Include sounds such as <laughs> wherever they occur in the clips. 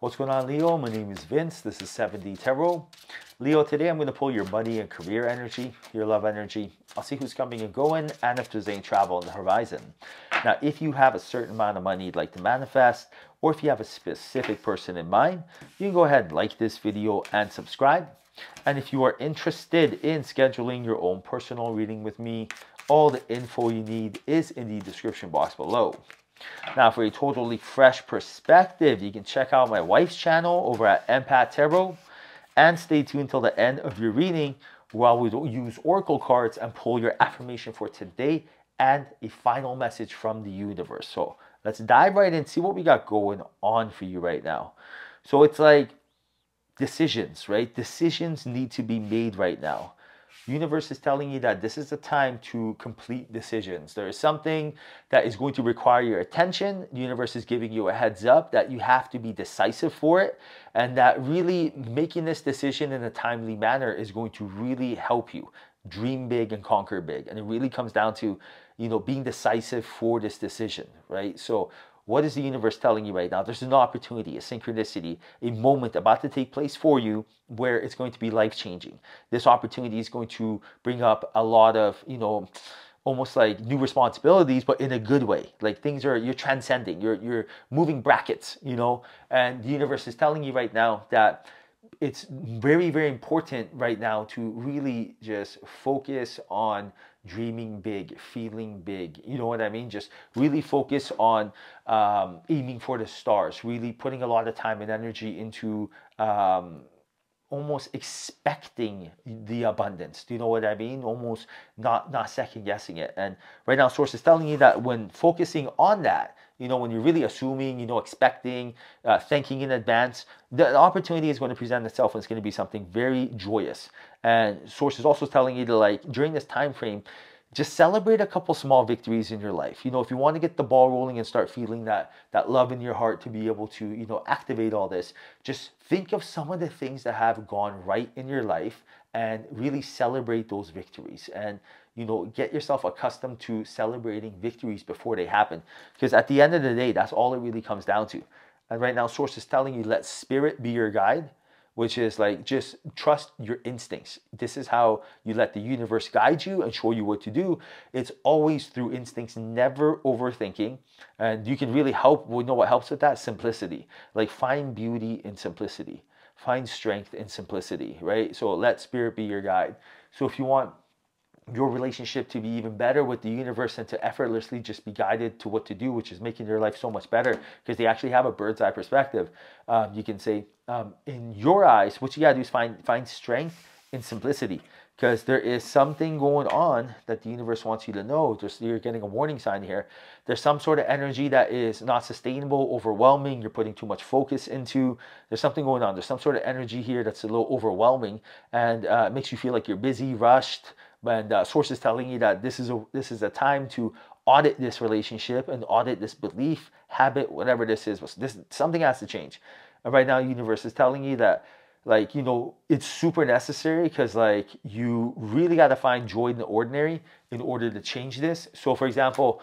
What's going on, Leo? My name is Vince. This is 7D Tarot. Leo, today I'm going to pull your money and career energy, your love energy. I'll see who's coming and going and if there's any travel on the horizon. Now, if you have a certain amount of money you'd like to manifest, or if you have a specific person in mind, you can go ahead and like this video and subscribe. And if you are interested in scheduling your own personal reading with me, all the info you need is in the description box below. Now, for a totally fresh perspective, you can check out my wife's channel over at Empath Tarot and stay tuned till the end of your reading while we use oracle cards and pull your affirmation for today and a final message from the universe. So let's dive right in, see what we got going on for you right now. So it's like decisions, right? Decisions need to be made right now universe is telling you that this is the time to complete decisions. There is something that is going to require your attention. The universe is giving you a heads up that you have to be decisive for it and that really making this decision in a timely manner is going to really help you dream big and conquer big. And it really comes down to, you know, being decisive for this decision, right? So what is the universe telling you right now? There's an opportunity, a synchronicity, a moment about to take place for you where it's going to be life changing. This opportunity is going to bring up a lot of, you know, almost like new responsibilities, but in a good way. Like things are you're transcending, you're you're moving brackets, you know, and the universe is telling you right now that it's very, very important right now to really just focus on dreaming big, feeling big. You know what I mean? Just really focus on um, aiming for the stars, really putting a lot of time and energy into um, almost expecting the abundance. Do you know what I mean? Almost not not second guessing it. And right now, source is telling you that when focusing on that, you know, when you're really assuming, you know, expecting, uh, thinking in advance, the opportunity is going to present itself and it's going to be something very joyous. And source is also telling you to like during this time frame, just celebrate a couple small victories in your life. You know, if you want to get the ball rolling and start feeling that that love in your heart to be able to, you know, activate all this, just think of some of the things that have gone right in your life and really celebrate those victories. And you know, get yourself accustomed to celebrating victories before they happen. Because at the end of the day, that's all it really comes down to. And right now, Source is telling you, let spirit be your guide which is like just trust your instincts. This is how you let the universe guide you and show you what to do. It's always through instincts, never overthinking. And you can really help, we know what helps with that? Simplicity. Like find beauty in simplicity, find strength in simplicity, right? So let spirit be your guide. So if you want your relationship to be even better with the universe and to effortlessly just be guided to what to do, which is making your life so much better because they actually have a bird's eye perspective. Um, you can say, um, in your eyes, what you gotta do is find find strength in simplicity because there is something going on that the universe wants you to know. Just you're getting a warning sign here. There's some sort of energy that is not sustainable, overwhelming. You're putting too much focus into. There's something going on. There's some sort of energy here that's a little overwhelming and uh, makes you feel like you're busy, rushed and uh, sources telling you that this is a this is a time to audit this relationship and audit this belief habit whatever this is. This something has to change. And right now universe is telling you that like you know it's super necessary because like you really got to find joy in the ordinary in order to change this. So for example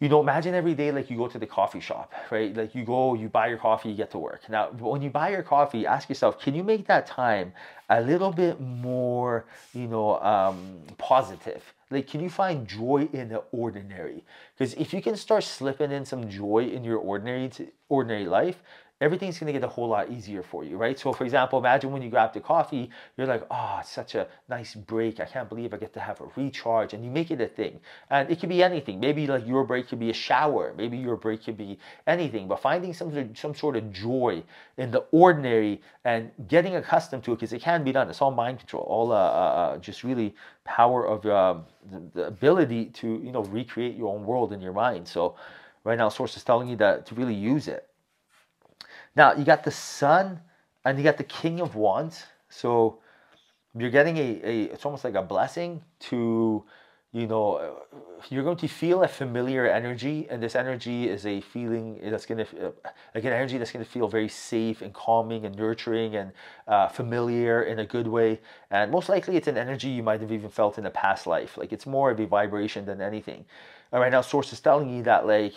you know, imagine every day like you go to the coffee shop, right? Like you go, you buy your coffee, you get to work. Now, when you buy your coffee, ask yourself, can you make that time a little bit more, you know, um, positive? Like, can you find joy in the ordinary? Because if you can start slipping in some joy in your ordinary ordinary life, everything's going to get a whole lot easier for you, right? So, for example, imagine when you grab the coffee, you're like, oh, it's such a nice break. I can't believe I get to have a recharge. And you make it a thing. And it could be anything. Maybe like your break could be a shower. Maybe your break could be anything. But finding some, some sort of joy in the ordinary and getting accustomed to it, because it can be done. It's all mind control, all uh, uh, uh just really power of um, the, the ability to, you know, recreate your own world in your mind. So, right now, Source is telling you that to really use it. Now you got the Sun and you got the King of Wands. So you're getting a, a it's almost like a blessing to you know you're going to feel a familiar energy and this energy is a feeling that's going to like an energy that's going to feel very safe and calming and nurturing and uh, familiar in a good way. And most likely it's an energy you might have even felt in a past life. Like it's more of a vibration than anything. And right now source is telling you that like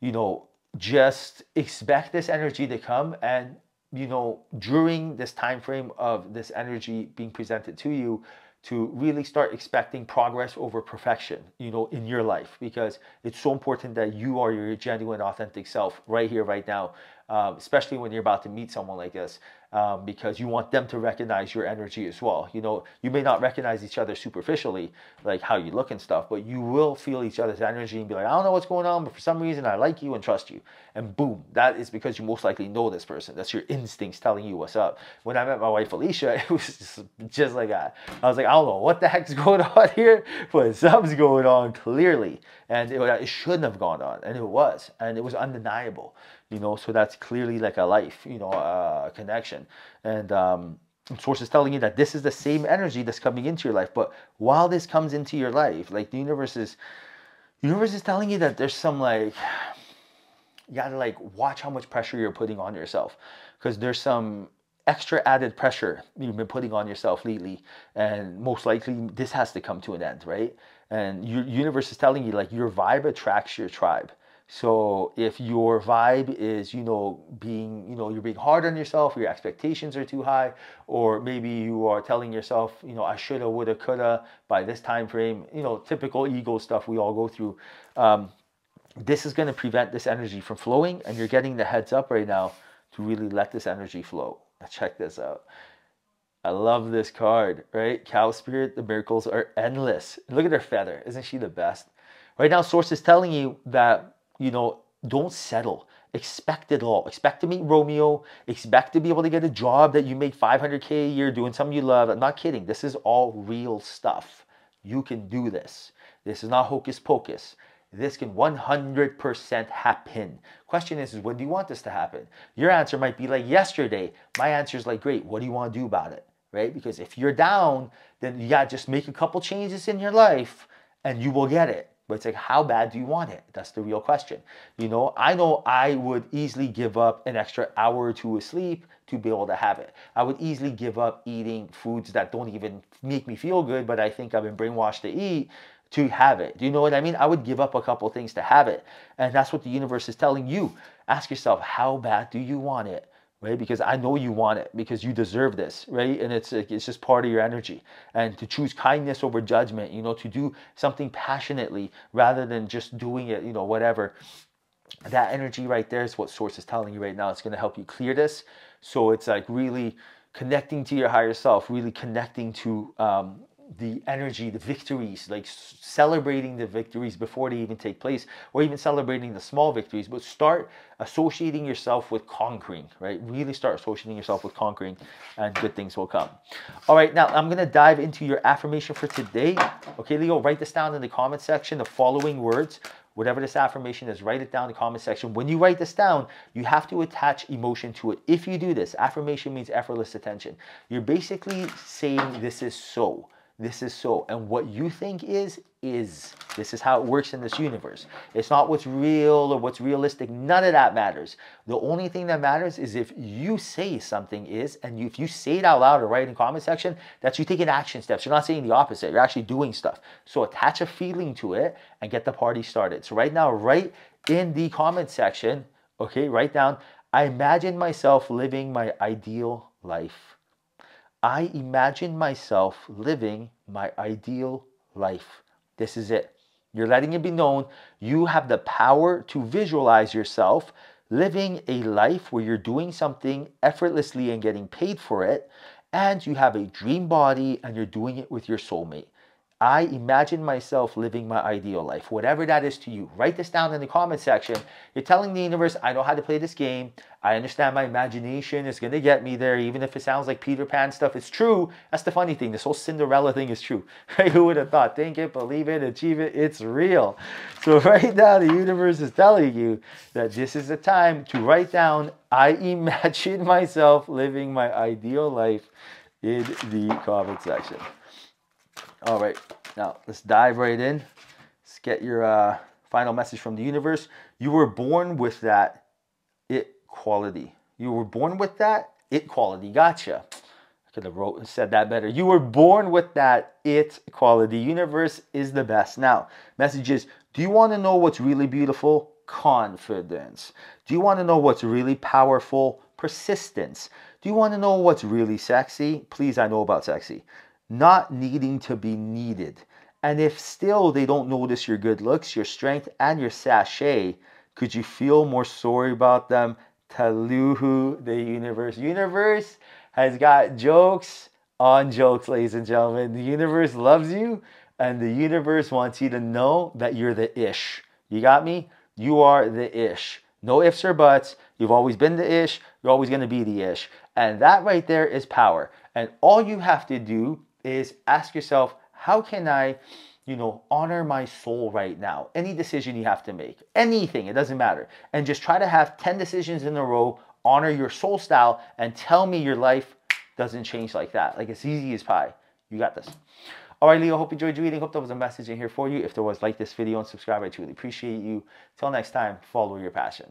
you know just expect this energy to come and you know, during this time frame of this energy being presented to you, to really start expecting progress over perfection, you know, in your life. Because it's so important that you are your genuine, authentic self right here, right now, um, especially when you're about to meet someone like this um, because you want them to recognize your energy as well. You know, you may not recognize each other superficially, like how you look and stuff, but you will feel each other's energy and be like, I don't know what's going on, but for some reason I like you and trust you. And boom, that is because you most likely know this person. That's your instincts telling you what's up. When I met my wife Alicia, <laughs> it was just, just like that. I was like, I don't know what the heck's <laughs> going on here, but something's going on clearly. And it, it shouldn't have gone on, and it was, and it was undeniable you know so that's clearly like a life you know a connection. And um sources telling you that this is the same energy that's coming into your life but while this comes into your life like the universe is universe is telling you that there's some like you gotta like watch how much pressure you're putting on yourself. Because there's some extra added pressure you've been putting on yourself lately and most likely this has to come to an end right? And your universe is telling you like your vibe attracts your tribe so if your vibe is, you know, being, you know, you're being hard on yourself, your expectations are too high, or maybe you are telling yourself, you know, I shoulda, woulda, coulda by this time frame, you know, typical ego stuff we all go through. Um, this is going to prevent this energy from flowing, and you're getting the heads up right now to really let this energy flow. Check this out. I love this card, right? Cow Spirit, the miracles are endless. Look at her feather. Isn't she the best? Right now, Source is telling you that you know, don't settle. Expect it all. Expect to meet Romeo. Expect to be able to get a job that you make 500K a year doing something you love. I'm not kidding. This is all real stuff. You can do this. This is not hocus pocus. This can 100% happen. Question is, is, when do you want this to happen? Your answer might be like yesterday. My answer is like, great, what do you want to do about it? Right? Because if you're down, then yeah, just make a couple changes in your life and you will get it. But it's like, how bad do you want it? That's the real question. You know, I know I would easily give up an extra hour or two of sleep to be able to have it. I would easily give up eating foods that don't even make me feel good, but I think I've been brainwashed to eat to have it. Do you know what I mean? I would give up a couple things to have it. And that's what the universe is telling you. Ask yourself, how bad do you want it? Right? Because I know you want it because you deserve this, right? And it's it's just part of your energy. And to choose kindness over judgment, you know, to do something passionately rather than just doing it, you know, whatever. That energy right there is what source is telling you right now. It's going to help you clear this. So it's like really connecting to your higher self, really connecting to um, the energy, the victories, like celebrating the victories before they even take place, or even celebrating the small victories, but start associating yourself with conquering, right? Really start associating yourself with conquering, and good things will come. All right, now I'm gonna dive into your affirmation for today. Okay, Leo, write this down in the comment section, the following words. Whatever this affirmation is, write it down in the comment section. When you write this down, you have to attach emotion to it. If you do this, affirmation means effortless attention. You're basically saying this is so this is so. And what you think is, is. This is how it works in this universe. It's not what's real or what's realistic. None of that matters. The only thing that matters is if you say something is, and you, if you say it out loud or write in comment section, that's you taking action steps. You're not saying the opposite. You're actually doing stuff. So attach a feeling to it and get the party started. So right now, write in the comment section, okay, write down, I imagine myself living my ideal life. I imagine myself living my ideal life. This is it. You're letting it be known you have the power to visualize yourself living a life where you're doing something effortlessly and getting paid for it, and you have a dream body and you're doing it with your soulmate. I imagine myself living my ideal life, whatever that is to you. Write this down in the comment section. You're telling the universe, I know how to play this game. I understand my imagination is going to get me there, even if it sounds like Peter Pan stuff. It's true. That's the funny thing. This whole Cinderella thing is true. <laughs> Right? Who would have thought? Think it, believe it, achieve it. It's real. <laughs> So right now, the universe is telling you that this is the time to write down, I imagine <laughs> myself living my ideal life in the comment section. All right, now let's dive right in. Let's get your uh, final message from the universe. You were born with that it quality. You were born with that it quality. Gotcha. I could have wrote and said that better. You were born with that it quality. Universe is the best. Now, message is: Do you want to know what's really beautiful? Confidence. Do you want to know what's really powerful? persistence. Do you want to know what's really sexy? Please, I know about sexy. Not needing to be needed. And if still they don't notice your good looks, your strength, and your sashay, could you feel more sorry about them? Tallyho, the universe. Universe has got jokes on jokes, ladies and gentlemen. The universe loves you, and the universe wants you to know that you're the ish. You got me? You are the ish. No ifs or buts. You've always been the ish. You're always going to be the ish. And that right there is power. And all you have to do is ask yourself, how can I, you know, honor my soul right now? Any decision you have to make, anything, it doesn't matter. And just try to have 10 decisions in a row, honor your soul style, and tell me your life doesn't change like that. Like it's easy as pie. You got this. All right, Leo, hope you enjoyed your reading. Hope there was a message in here for you. If there was, like this video and subscribe. I truly appreciate you. Till next time, follow your passion.